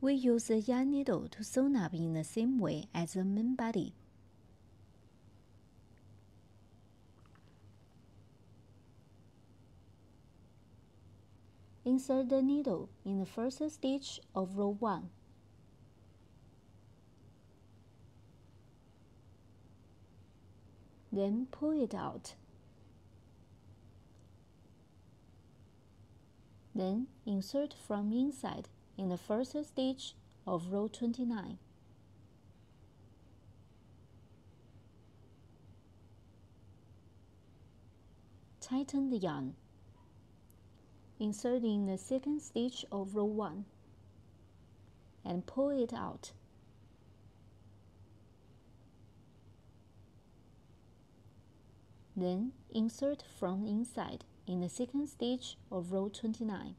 We use the yarn needle to sew up in the same way as the main body. Insert the needle in the first stitch of row 1. Then pull it out. Then insert from inside in the first stitch of row 29. Tighten the yarn. Insert in the second stitch of row 1 and pull it out. Then insert from inside in the second stitch of row 29.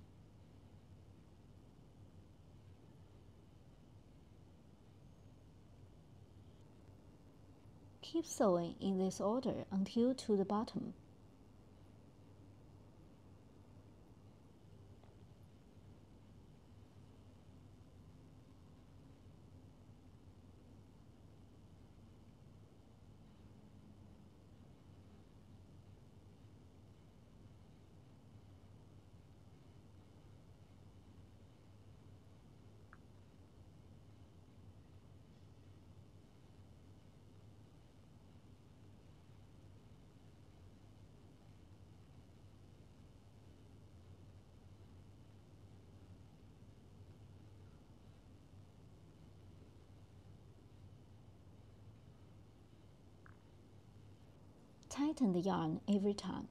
Keep sewing in this order until to the bottom. Tighten the yarn every time.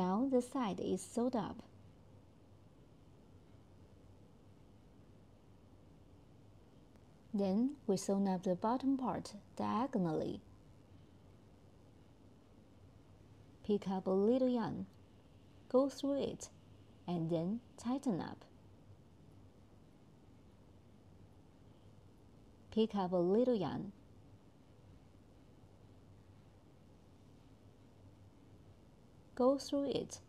Now the side is sewed up. Then we sew up the bottom part diagonally. Pick up a little yarn, go through it, and then tighten up. Pick up a little yarn, go through it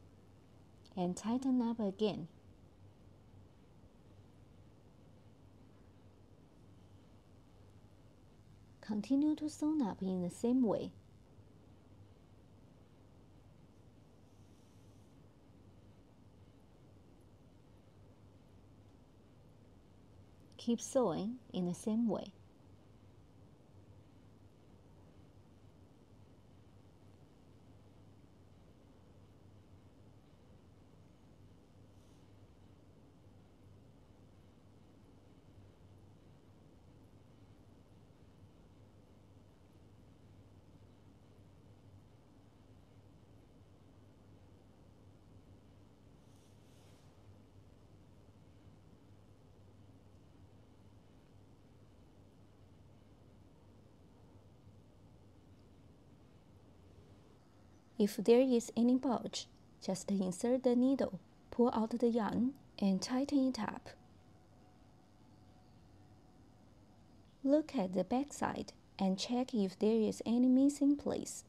and tighten up again. Continue to sew up in the same way. Keep sewing in the same way. If there is any bulge, just insert the needle, pull out the yarn, and tighten it up. Look at the back side and check if there is any missing place.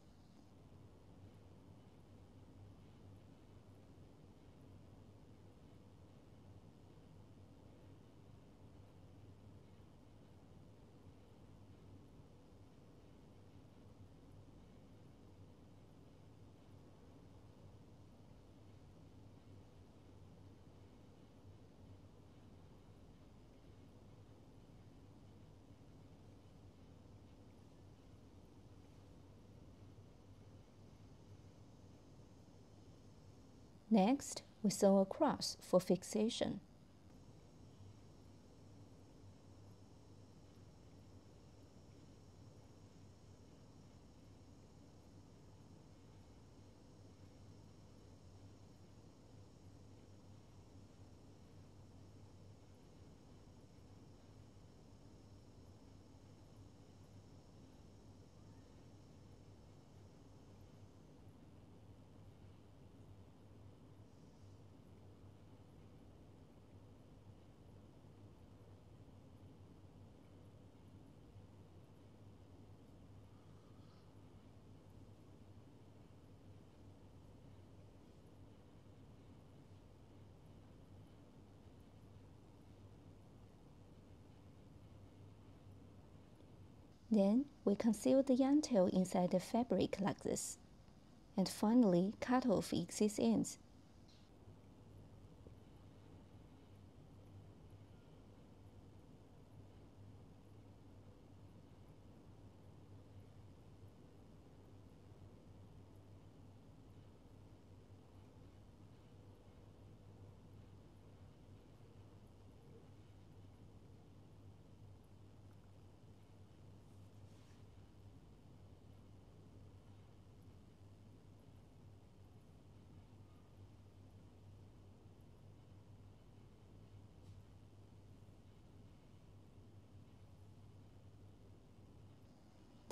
Next, we sew a cross for fixation. Then we conceal the yarn tail inside the fabric like this. And finally cut off excess ends.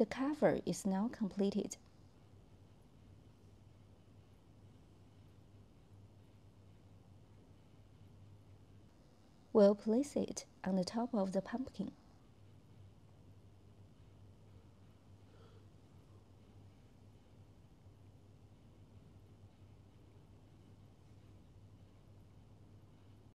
The cover is now completed. We'll place it on the top of the pumpkin.